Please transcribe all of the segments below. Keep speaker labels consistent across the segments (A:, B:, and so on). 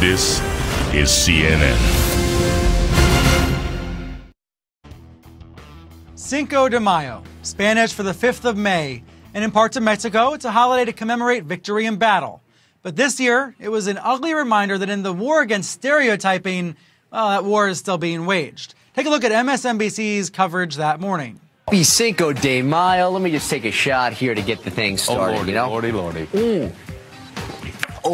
A: This is CNN.
B: Cinco de Mayo, Spanish for the 5th of May, and in parts of Mexico, it's a holiday to commemorate victory in battle. But this year, it was an ugly reminder that in the war against stereotyping, well, that war is still being waged. Take a look at MSNBC's coverage that morning.
C: Happy Cinco de Mayo. Let me just take a shot here to get the thing started,
D: oh, lordy,
C: you know?
D: Lordy, lordy.
C: Mm.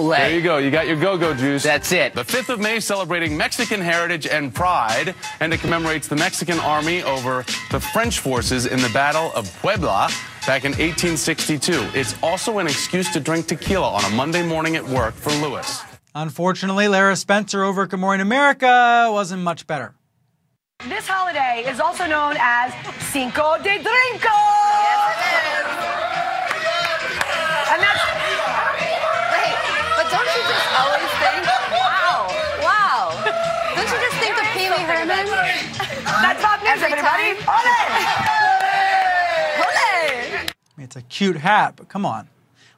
C: Ole.
D: There you go. You got your go-go juice.
C: That's it.
D: The 5th of May celebrating Mexican heritage and pride, and it commemorates the Mexican army over the French forces in the Battle of Puebla back in 1862. It's also an excuse to drink tequila on a Monday morning at work for Lewis.
B: Unfortunately, Lara Spencer over at Good Morning America wasn't much better.
E: This holiday is also known as Cinco de Drinko. Ole!
F: Ole!
B: It's a cute hat, but come on.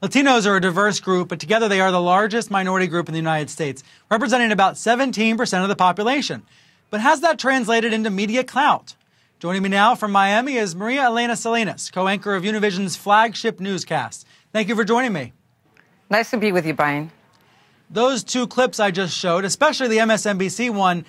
B: Latinos are a diverse group, but together they are the largest minority group in the United States, representing about 17% of the population. But has that translated into media clout? Joining me now from Miami is Maria Elena Salinas, co anchor of Univision's flagship newscast. Thank you for joining me.
G: Nice to be with you, Brian.
B: Those two clips I just showed, especially the MSNBC one,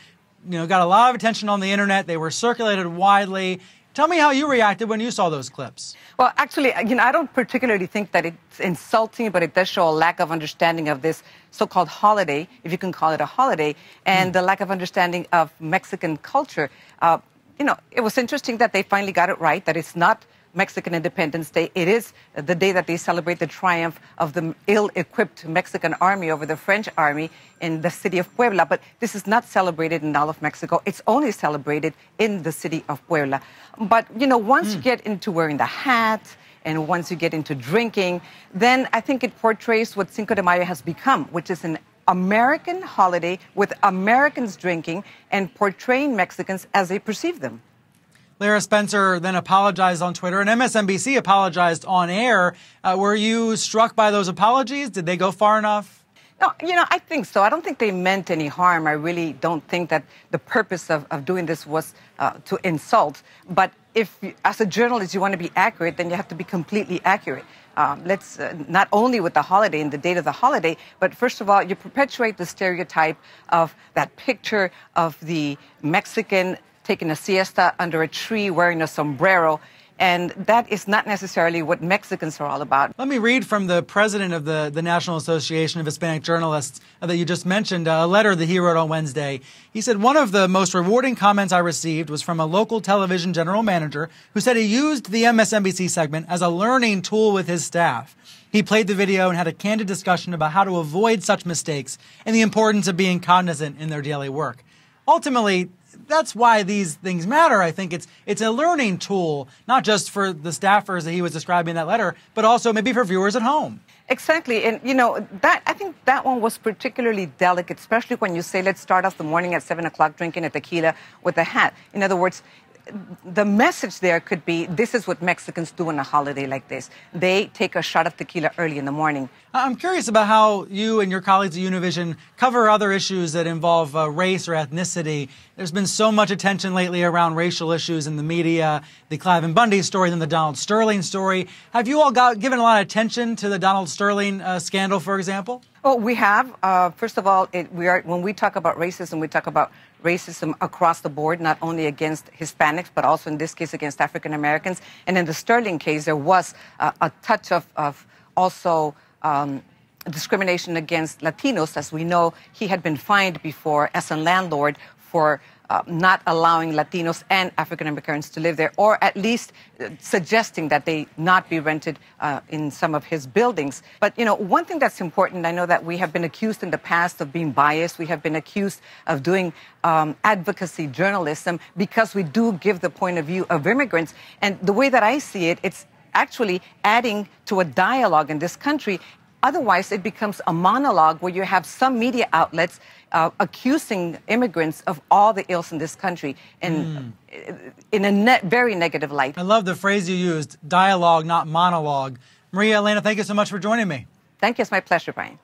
B: you know, got a lot of attention on the internet. They were circulated widely. Tell me how you reacted when you saw those clips.
G: Well, actually, you know, I don't particularly think that it's insulting, but it does show a lack of understanding of this so-called holiday, if you can call it a holiday, and mm. the lack of understanding of Mexican culture. Uh, you know, it was interesting that they finally got it right, that it's not Mexican Independence Day. It is the day that they celebrate the triumph of the ill equipped Mexican army over the French army in the city of Puebla. But this is not celebrated in all of Mexico. It's only celebrated in the city of Puebla. But, you know, once mm. you hmm. get into wearing the hat, and once you get into drinking, then I think it portrays what Cinco de Mayo has become, which is an American holiday with Americans drinking and portraying Mexicans as they perceive them.
B: Lara Spencer then apologized on Twitter, and MSNBC apologized on air. Uh, were you struck by those apologies? Did they go far enough?
G: No, you know, I think so. I don't think they meant any harm. I really don't think that the purpose of, of doing this was uh, to insult. But if, you, as a journalist, you want to be accurate, then you have to be completely accurate. Um, let's uh, not only with the holiday and the date of the holiday, but first of all, you perpetuate the stereotype of that picture of the Mexican taking a siesta under a tree wearing a sombrero. And that is not necessarily what Mexicans are all about.
B: Let me read from the president of the, the National Association of Hispanic Journalists uh, that you just mentioned, uh, a letter that he wrote on Wednesday. He said, One of the most rewarding comments I received was from a local television general manager who said he used the MSNBC segment as a learning tool with his staff. He played the video and had a candid discussion about how to avoid such mistakes and the importance of being cognizant in their daily work. Ultimately, that's why these things matter. I think it's it's a learning tool, not just for the staffers that he was describing in that letter, but also maybe for viewers at home.
G: Exactly, and you know that I think that one was particularly delicate, especially when you say, "Let's start off the morning at seven o'clock drinking a tequila with a hat." In other words, the message there could be this is what Mexicans do on a holiday like this. They take a shot of tequila early in the morning.
B: I'm curious about how you and your colleagues at Univision cover other issues that involve uh, race or ethnicity. There's been so much attention lately around racial issues in the media, the Cliven Bundy story, then the Donald Sterling story. Have you all got, given a lot of attention to the Donald Sterling uh, scandal, for example?
G: Well, we have. Uh, first of all, it, we are when we talk about racism, we talk about racism across the board, not only against Hispanics, but also in this case against African Americans. And in the Sterling case, there was uh, a touch of, of also um, discrimination against Latinos. As we know, he had been fined before as a landlord for uh, not allowing Latinos and African Americans to live there, or at least uh, suggesting that they not be rented uh, in some of his buildings. But, you know, one thing that's important, I know that we have been accused in the past of being biased. We have been accused of doing um, advocacy journalism because we do give the point of view of immigrants. And the way that I see it, it's actually adding to a dialogue in this country Otherwise, it becomes a monologue where you have some media outlets uh, accusing immigrants of all the ills in this country in, mm. in a ne- very negative light.
B: I love the phrase you used dialogue, not monologue. Maria Elena, thank you so much for joining me.
G: Thank you. It's my pleasure, Brian.